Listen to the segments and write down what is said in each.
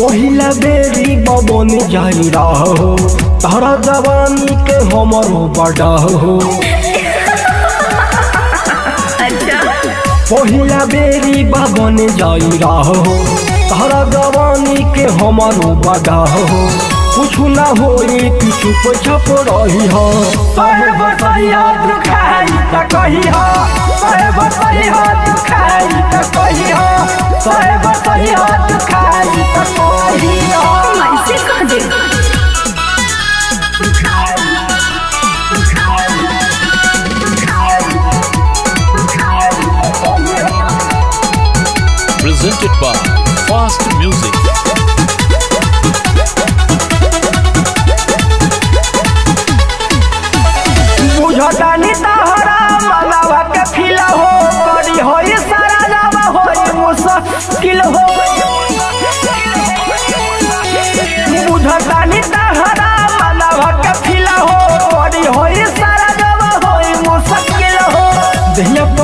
पहिला बेरी बबन जाई रहो। तारा जवानी के हमरो बड़ा हो पहिला बेरी बबन जाई रहो। तारा जवानी के हमरो बड़ा हो कुछ ना होई तू चुप छप रही हो सहे बसैया दुखाई त कही हो सहे बसैया दुखाई त कही हो सहे बसैया presented by Fast Music.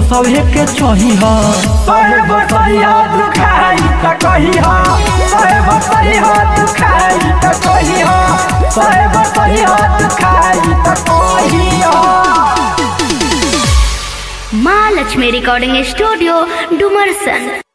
भी के चही हो सहे बसैया दुखाई त कही हो सहे बसैया दुखाई त कही हो सहे बसैया दुखाई त कही हो माँ लक्ष्मी रिकॉर्डिंग स्टूडियो डुमरसन।